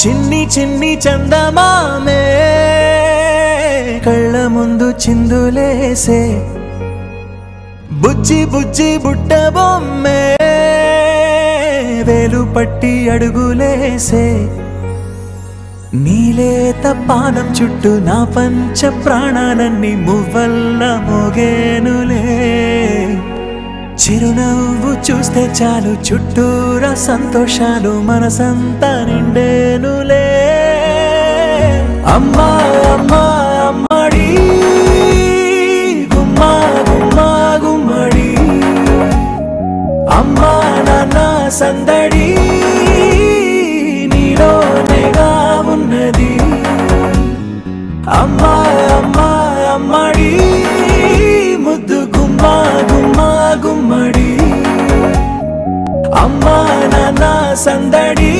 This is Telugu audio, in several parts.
చిన్ని చిన్ని చందమామే కళ్ళ ముందు చిందులేసే. బుజ్జి బుజ్జి బుట్ట బొమ్మే వేలు పట్టి అడుగులేసే. నీలేత పానం చుట్టూ నా పంచ ప్రాణాలన్నీ మువ్వల్ల మోగేనులే. చిరునవ్వు చూస్తే చాలు చుట్టూరా సంతోషాలు మనసంతా నిండేనులే. అమ్మా అమ్మా అమ్మడి గుమ్మా గుమ్మా గుమ్మడి. అమ్మా నాన్న సందడి. అమ్మా అమ్మా అమ్మడి ముద్దు గుమ్మా గుమ్మా గుమ్మడి అమ్మా నాన్న సందడి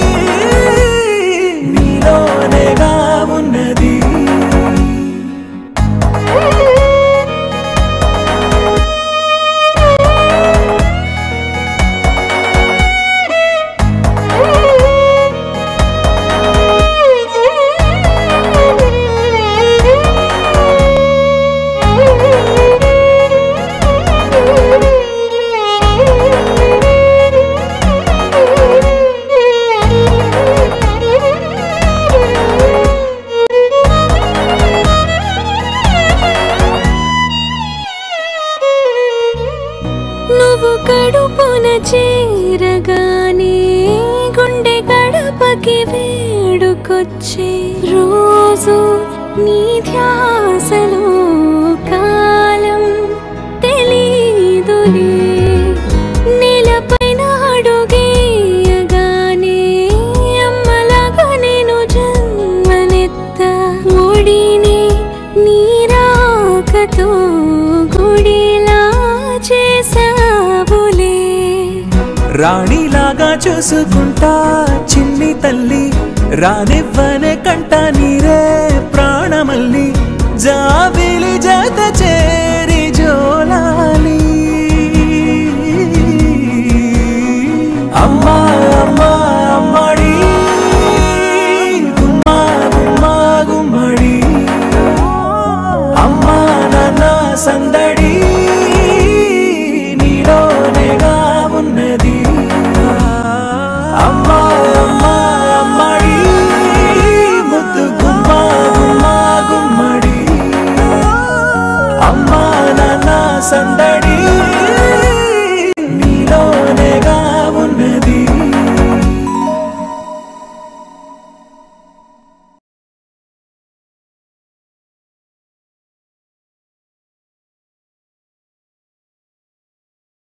నువ్వు కడుపున చేరగానే గుండె గడపకి వేడుకొచ్చే రోజు నీ ధ్యాసలో రాణిలాగా చూసుకుంటా చిన్ని తల్లి రానివ్వనే కంట నీరే ప్రాణమల్లి జాబిలి జత చేరి జోలాలి. అమ్మా అమ్మా అమ్మడి గుమ్మా గుమ్మా గుమ్మడి. అమ్మా నాన్న సందడి. Santa.